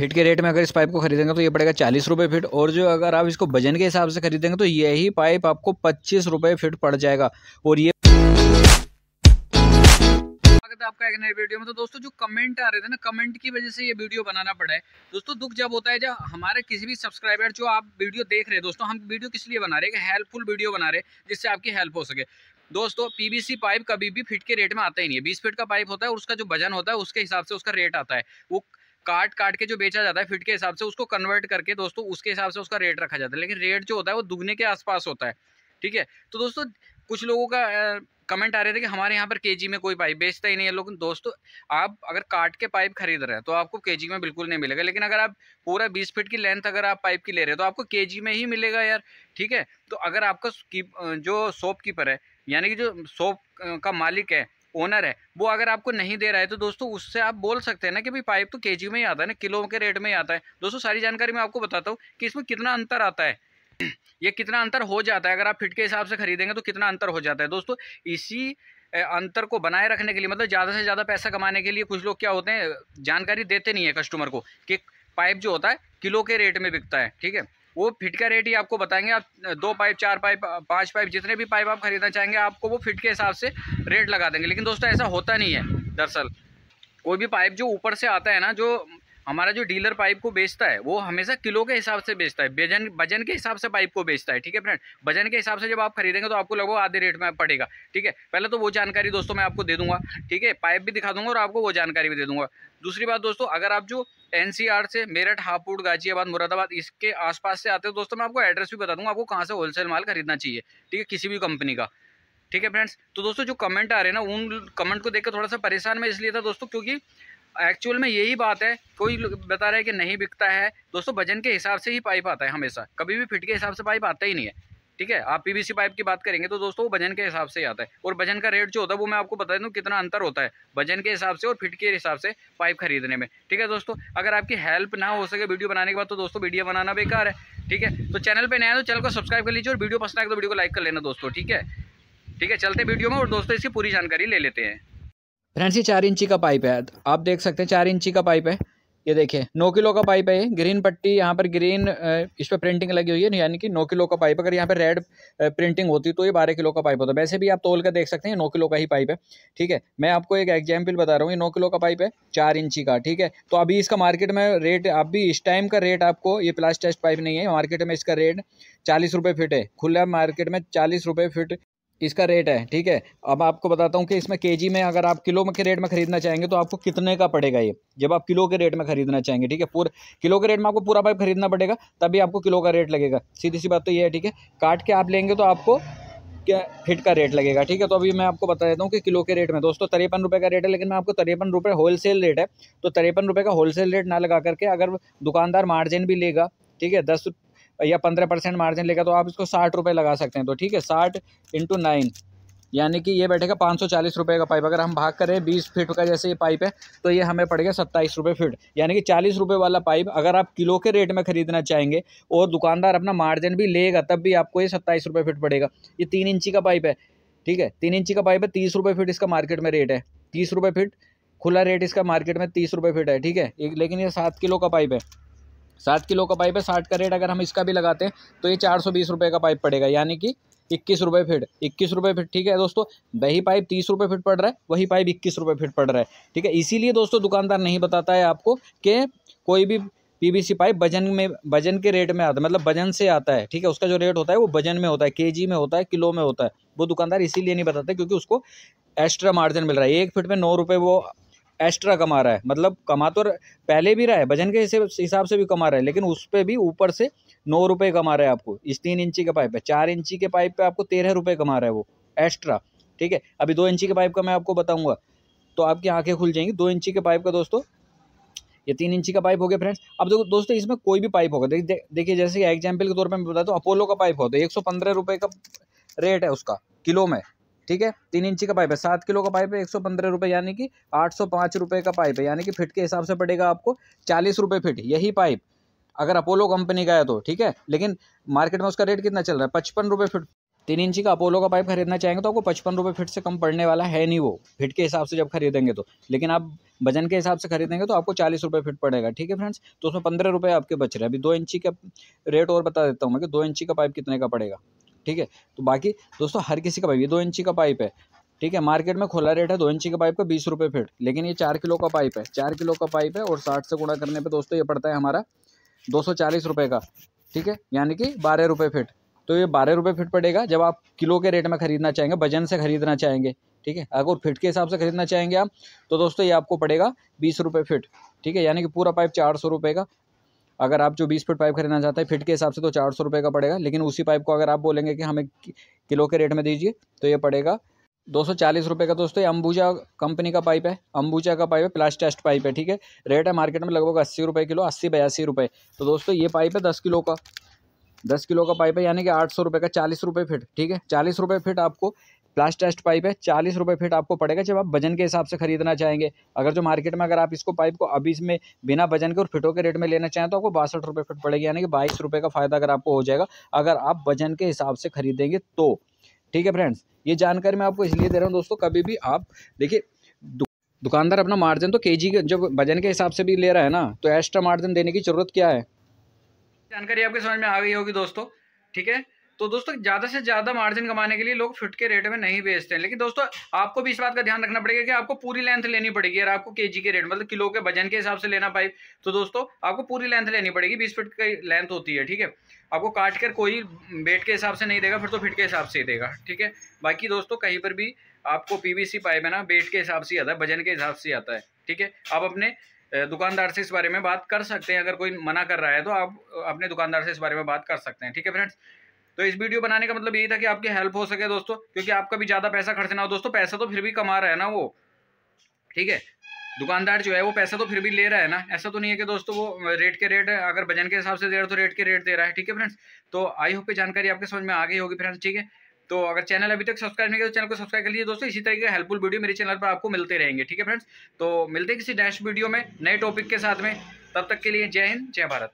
Fit के rate में अगर इस पाइप को खरीदेंगे तो ये पड़ेगा चालीस रुपये फिट। और जो अगर आप इसको वज़न के हिसाब से खरीदेंगे तो यही पाइप आपको पच्चीस रुपये फिट पड़ जाएगा। और ये आपका एक नए वीडियो में। तो दोस्तों, जो कमेंट आ रहे थे ना कमेंट की वजह से ये वीडियो बनाना पड़ा है। दोस्तों, दुख जब होता है जब हमारे किसी भी सब्सक्राइबर जो आप वीडियो देख रहे हैं, दोस्तों, हम वीडियो किस लिए बना रहे हैं? हेल्पफुल वीडियो बना रहे हैं, जिससे आपकी हेल्प हो सके। दोस्तों पीवीसी पाइप कभी भी फिट के रेट में आता ही नहीं है। बीस फिट का पाइप होता है और उसका जो वज़न होता है, उसके हिसाब से उसका रेट आता है। वो काट काट के जो बेचा जाता है फिट के हिसाब से उसको कन्वर्ट करके दोस्तों उसके हिसाब से उसका रेट रखा जाता है। लेकिन रेट जो होता है वो दुगने के आसपास होता है, ठीक है? तो दोस्तों कुछ लोगों का कमेंट आ रहे थे कि हमारे यहाँ पर केजी में कोई पाइप बेचता ही नहीं है। लेकिन दोस्तों आप अगर काट के पाइप खरीद रहे हैं तो आपको केजी में बिल्कुल नहीं मिलेगा। लेकिन अगर आप पूरा बीस फीट की लेंथ अगर आप पाइप की ले रहे हैं तो आपको केजी में ही मिलेगा यार, ठीक है? तो अगर आपका जो शॉप कीपर है, यानी कि जो शॉप का मालिक है ओनर है। वो अगर आपको नहीं दे रहा है तो दोस्तों उससे आप बोल सकते हैं ना कि भाई पाइप तो केजी में ही आता है ना, किलो के रेट में ही आता है। दोस्तों सारी जानकारी मैं आपको बताता हूँ कि इसमें कितना अंतर आता है। ये कितना अंतर हो जाता है। अगर आप फिट के हिसाब से खरीदेंगे तो कितना अंतर हो जाता है। दोस्तों इसी अंतर को बनाए रखने के लिए मतलब ज़्यादा से ज़्यादा पैसा कमाने के लिए कुछ लोग क्या होते हैं, जानकारी देते नहीं है कस्टमर को कि पाइप जो होता है, किलो के रेट में बिकता है, ठीक है? वो फिट का रेट ही आपको बताएँगे। आप दो पाइप, चार पाइप पाँच पाइप जितने भी पाइप आप खरीदना चाहेंगे, आपको वो फिट के हिसाब से रेट लगा देंगे। लेकिन दोस्तों, ऐसा होता नहीं है दरअसल। कोई भी पाइप जो ऊपर से आता है ना, जो हमारा जो डीलर पाइप को बेचता है, वो हमेशा किलो के हिसाब से बेचता है। वज़न वज़न के हिसाब से पाइप को बेचता है, ठीक है फ्रेंड? वज़न के हिसाब से जब आप खरीदेंगे तो आपको लगभग आधे रेट में पड़ेगा, ठीक है? पहले तो वो जानकारी दोस्तों मैं आपको दे दूँगा, ठीक है? पाइप भी दिखा दूँगा और आपको वो जानकारी भी दे दूँगा। दूसरी बात दोस्तों, अगर आप जो एनसीआर से मेरठ, हापुड़, गाजियाबाद, मुरादाबाद इसके आसपास से आते हो, दोस्तों मैं आपको एड्रेस भी बता दूँगा, आपको कहाँ से होलसेल माल खरीदना चाहिए, ठीक है? किसी भी कंपनी का, ठीक है फ्रेंड्स? तो दोस्तों जो कमेंट आ रहे हैं ना, उन कमेंट को देखकर थोड़ा सा परेशान मैं इसलिए था दोस्तों, क्योंकि एक्चुअल में यही बात है, कोई बता रहा है कि नहीं बिकता है, दोस्तों वज़न के हिसाब से ही पाइप आता है हमेशा, कभी भी फिट के हिसाब से पाइप आता ही नहीं है, ठीक है? आप पीवीसी पाइप की बात करेंगे तो दोस्तों वो वज़न के हिसाब से ही आता है, और वज़न का रेट जो होता है वो मैं आपको बता दूँ कितना अंतर होता है, वज़न के हिसाब से और फिट के हिसाब से पाइप खरीदने में, ठीक है दोस्तों? अगर आपकी हेल्प ना हो सके वीडियो बनाने के बाद तो दोस्तों वीडियो बनाना बेकार है, ठीक है? तो चैनल पर नया तो चैनल को सब्सक्राइब कर लीजिए और वीडियो पसंद आए तो वीडियो को लाइक कर लेना दोस्तों, ठीक है? ठीक है, चलते वीडियो में और दोस्तों इसकी पूरी जानकारी ले लेते हैं। फ्रेंड्स, ये चार इंची का पाइप है। आप देख सकते हैं, चार इंची का पाइप है। ये देखिए, नौ किलो का पाइप है ये, ग्रीन पट्टी, यहाँ पर ग्रीन इस पर प्रिंटिंग लगी हुई है, यानी कि नौ किलो का पाइप। अगर यहाँ पर रेड प्रिंटिंग होती तो ये बारह किलो का पाइप होता। वैसे भी आप तोल कर देख सकते हैं नौ किलो का ही पाइप है। ठीक है, मैं आपको एक एग्ज़ाम्पल बता रहा हूँ, ये नौ किलो का पाइप है, चार इंची का। ठीक है तो अभी इसका मार्केट में रेट अभी इस टाइम का रेट आपको, ये प्लास्टेस्ट पाइप नहीं है मार्केट में इसका रेट चालीस रुपये फिट है। खुला मार्केट में चालीस रुपये फिट इसका रेट है, ठीक है? अब आपको बताता हूँ कि इसमें केजी में अगर आप किलो के रेट में खरीदना चाहेंगे तो आपको कितने का पड़ेगा ये? जब आप किलो के रेट में खरीदना चाहेंगे, ठीक है? पूरा, किलो के रेट में आपको पूरा पाइप खरीदना पड़ेगा, तभी आपको किलो का रेट लगेगा। सीधी सी बात तो ये है, ठीक है? काट के आप लेंगे तो आपको क्या फिट का रेट लगेगा, ठीक है? तो अभी मैं आपको बता देता हूँ कि किलो के रेट में, दोस्तों, तिरपन रुपये का रेट है, लेकिन मैं आपको तिरपन रुपये होलसेल रेट है। तो तिरपन रुपये का होलसेल रेट ना लगा करके अगर दुकानदार मार्जिन भी लेगा, ठीक है? दस या पंद्रह परसेंट मार्जिन लेगा तो आप इसको साठ रुपये लगा सकते हैं। तो ठीक है, साठ इंटू नाइन यानी कि ये बैठेगा पाँच सौ चालीस रुपये का पाइप। अगर हम भाग करें बीस फीट का जैसे ये पाइप है तो ये हमें पड़ेगा सत्ताईस रुपये फीट। यानी कि चालीस रुपये वाला पाइप अगर आप किलो के रेट में ख़रीदना चाहेंगे और दुकानदार अपना मार्जिन भी लेगा, तब भी आपको ये सत्ताईस रुपये फीट पड़ेगा। ये तीन इंची का पाइप है, ठीक है? तीन इंची का पाइप है, तीस रुपये फीट इसका मार्केट में रेट है। तीस रुपये फीट, खुला रेट इसका मार्केट में तीस रुपये फीट है, ठीक है? लेकिन ये सात किलो का पाइप है। सात किलो का पाइप है, साठ का रेट अगर हम इसका भी लगाते हैं तो ये चार सौ बीस रुपये का पाइप पड़ेगा, यानी कि इक्कीस रुपये फिट, इक्कीस रुपये फिट, ठीक है दोस्तों? वही पाइप तीस रुपये फिट पड़ रहा है, वही पाइप इक्कीस रुपये फिट पड़ रहा है, ठीक है? इसीलिए दोस्तों दुकानदार नहीं बताता है आपको कि कोई भी पीवीसी पाइप वज़न में, वज़न के रेट में आता है मतलब वज़न से आता है, ठीक है? उसका जो रेट होता है, वो वज़न में होता है, केजी में होता है, किलो में होता है। वो दुकानदार इसीलिए नहीं बताता क्योंकि उसको एक्स्ट्रा मार्जिन मिल रहा है। एक फिट में नौ रुपये वो एक्स्ट्रा कमा रहा है। मतलब कमा तो पहले भी रहा है, वज़न के हिसाब से भी कमा रहा है, लेकिन उस पर भी ऊपर से नौ रुपये कमा रहा है आपको। इस तीन इंची के पाइप पे, चार इंची के पाइप पे आपको तेरह रुपये कमा रहा है वो एक्स्ट्रा ठीक है? अभी दो इंची के पाइप का मैं आपको बताऊँगा तो आपकी आँखें खुल जाएँगी। दो इंची के पाइप का दोस्तों, ये तीन इंची का पाइप हो गया फ्रेंड्स अब देखो दोस्तों, इसमें कोई भी पाइप होगा देखिए, जैसे एग्ज़ाम्पल के तौर पर मैं बताता हूँ, अपोलो का पाइप होता है, एक सौ पंद्रह रुपये का रेट है उसका, किलो में। ठीक है? तीन इंची का पाइप है, सात किलो का पाइप है, एक सौ पंद्रह रुपये यानी कि आठ सौ पाँच रुपये का पाइप है, यानी कि फिट के हिसाब से पड़ेगा आपको चालीस रुपये फिट, यही पाइप। अगर अपोलो कंपनी का है तो ठीक है? लेकिन मार्केट में उसका रेट कितना चल रहा है? पचपन रुपये फिट, तीन इंची का अपोलो का पाइप खरीदना चाहेंगे तो आपको पचपन रुपये फिट से कम पड़ने वाला है नहीं वो, फिट के हिसाब से जब खरीदेंगे तो। लेकिन आप वज़न के हिसाब से खरीदेंगे तो आपको चालीस रुपये फिट पड़ेगा, ठीक है फ्रेंड्स? तो उसमें पंद्रह रुपये आपके बच रहे हैं। अभी दो इंची का रेट और बता देता हूँ मैं कि दो इंची का पाइप कितने का पड़ेगा? ठीक है? तो बाकी, दोस्तों, हर किसी का पाइप ये दो इंची का पाइप है, ठीक है? मार्केट में खुला रेट है, दो इंची का पाइप का बीस रुपये फिट लेकिन ये चार किलो का पाइप है, चार किलो का पाइप है और साठ से गुणा करने पे, दोस्तों, ये पड़ता है हमारा दो सौ चालीस रुपये का, ठीक है? यानी कि बारह रुपये फिट तो ये बारह रुपये फिट पड़ेगा, जब आप किलो के रेट में ख़रीदना चाहेंगे, वज़न से ख़रीदना चाहेंगे, ठीक है? अगर फिट के हिसाब से खरीदना चाहेंगे आप तो दोस्तों, ये आपको पड़ेगा बीस रुपये फिट, ठीक है? यानी कि पूरा पाइप चार सौ रुपये का अगर आप जो बीस फिट पाइप खरीदना चाहते हैं, फिट के हिसाब से तो चार सौ रुपये का पड़ेगा, लेकिन उसी पाइप को अगर आप बोलेंगे कि हमें किलो के रेट में दीजिए तो ये पड़ेगा दो सौ चालीस रुपये का दोस्तों, ये कंपनी का पाइप है अम्बुजा का पाइप है, प्लास टेस्ट पाइप है, ठीक है? रेट है मार्केट में लगभग अस्सी रुपये किलो, अस्सी बयासी रुपये तो दोस्तों, ये पाइप है दस किलो का, दस किलो का पाइप है, यानी कि आठ सौ रुपये का चालीस रुपये फिट, ठीक है? चालीस रुपये फिट आपको प्लास टेस्ट पाइप है, चालीस रुपये फिट आपको पड़ेगा जब आप वज़न के हिसाब से खरीदना चाहेंगे। अगर जो मार्केट में अगर आप इसको पाइप को अभी इसमें बिना वज़न के और फिटों के रेट में लेना चाहें तो आपको बासठ रुपये फिट पड़ेगी, यानी कि बाईस रुपये का फ़ायदा अगर आपको हो जाएगा, अगर आप वज़न के हिसाब से खरीदेंगे तो। ठीक है फ्रेंड्स ये जानकारी मैं आपको इसलिए दे रहा हूँ दोस्तों, कभी भी आप देखिए दुकानदार अपना मार्जिन तो के जी जब वज़न के हिसाब से भी ले रहा है ना तो एक्स्ट्रा मार्जिन देने की ज़रूरत क्या है? जानकारी आपके समझ में आ गई होगी दोस्तों। ठीक है? तो दोस्तों, ज़्यादा से ज़्यादा मार्जिन कमाने के लिए लोग फिट के रेट में नहीं बेचते हैं। लेकिन दोस्तों, आपको भी इस बात का ध्यान रखना पड़ेगा कि आपको पूरी लेंथ लेनी पड़ेगी अगर आपको केजी के रेट मतलब किलो के वज़न के हिसाब से लेना पाइप तो दोस्तों, आपको पूरी लेंथ लेनी पड़ेगी, बीस फिट की लेंथ होती है, ठीक है? आपको काट कर कोई वेट के हिसाब से नहीं देगा, फिर तो फिट के हिसाब से ही देगा, ठीक है? बाकी दोस्तों, कहीं पर भी आपको पीवीसी पाइप है ना वेट के हिसाब से आता है, वज़न के हिसाब से आता है, ठीक है? आप अपने दुकानदार से इस बारे में बात कर सकते हैं, अगर कोई मना कर रहा है तो आप अपने दुकानदार से इस बारे में बात कर सकते हैं, ठीक है फ्रेंड्स तो इस वीडियो बनाने का मतलब यही था कि आपकी हेल्प हो सके दोस्तों, क्योंकि आपका भी ज़्यादा पैसा खर्च ना हो दोस्तों, पैसा तो फिर भी कमा रहा है ना वो। ठीक है? दुकानदार जो है वो पैसा तो फिर भी ले रहा है ना। ऐसा तो नहीं है कि दोस्तों वो रेट के रेट अगर वज़न के हिसाब से दे रहा है तो रेट के रेट दे रहा है। ठीक है फ्रेंड्स तो आई होप की जानकारी आपके समझ में आ गई होगी फ्रेंड्स ठीक है? तो अगर चैनल अभी तक सब्सक्राइब नहीं किया तो चैनल को सब्सक्राइब कर लीजिए दोस्तों। इसी तरीके के हेल्पफुल वीडियो मेरे चैनल पर आपको मिलते रहेंगे। ठीक है फ्रेंड्स तो मिलते किसी नेक्स्ट वीडियो में, नए टॉपिक के साथ में। तब तक के लिए जय हिंद, जय भारत।